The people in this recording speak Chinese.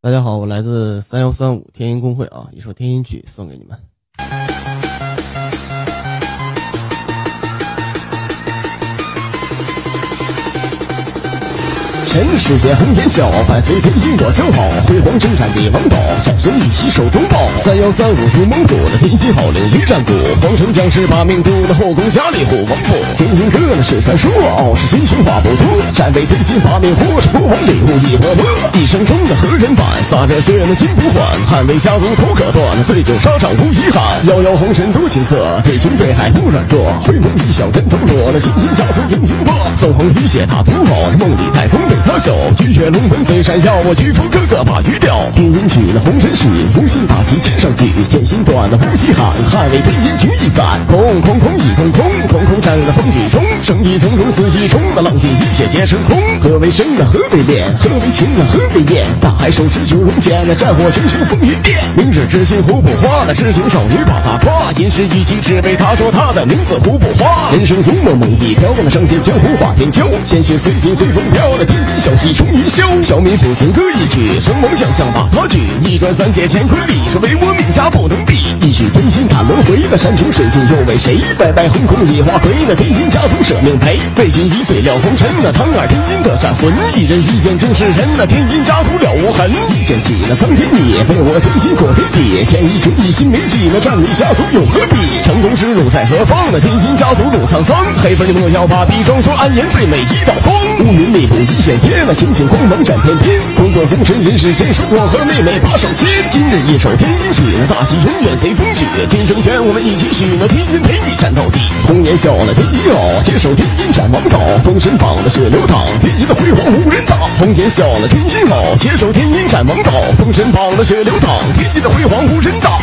大家好，我来自三幺三五天音公会啊，一首天音曲送给你们。尘世间红颜笑，伴随天心我骄傲。辉煌征战的王道，战神一起手中宝。三幺三五如蒙古的天心号领于战鼓，皇城将士把命赌的后宫佳丽护王府。天音阁那是三说，傲视群雄话不多。战为天心把命，火是国王礼物一波波。一生中的何人伴？洒热血那金不换，捍卫家族头可断，醉酒沙场无遗憾。遥遥红尘多情客，对情对爱不软弱。回眸一笑人头落，那天心家族英雄波。纵横雨雪踏独傲，梦里太空。他笑，鱼跃龙门最闪耀，我渔夫哥哥把鱼钓。天音举了红尘许，无心大旗肩上举，剑心断了无极喊，捍卫天音情义散。空空空一空空，空空战了风雨中，生意从容四季中，那浪迹一切皆成空。何为生啊？何为恋？何为情啊？何为艳？大海手持九龙剑，那战火熊熊风云变。明日之星胡不花，那痴情少女把他夸。吟诗一曲，只为他说他的名字胡不花。人生如梦梦一飘，那上剑江湖化天骄。鲜血随剑随风飘，那天音笑气终于消。小民抚琴歌一曲，生猛将相把他举。一转三界乾坤里，说唯我命家不能比。一曲天心叹轮回，那山穷水尽又为谁？拜拜横空一花魁，那天音家族舍命赔。为君一醉了红尘，那唐二天音的战魂。一人一剑惊世人，那天音家族了无痕。一剑起了苍天地，被我天心过天地。剑一穷一心没计，那战你家族又何必？成功之路在何方？那天心家族路沧桑。黑粉你莫要把笔装，说安言最美一道光。乌云密布一线天，那星星光芒展天边。滚滚红尘人世间，说我和妹妹把手牵。今日一首天音曲，那大旗永远随风举。今生愿我们一起许，那天心陪你战到底。红颜笑了天心傲，携手天音斩王道。封神榜的血流淌，天音的辉煌无人挡。红颜笑了天心傲，携手天音斩王道。封神榜的血流淌，天音的辉煌无人挡。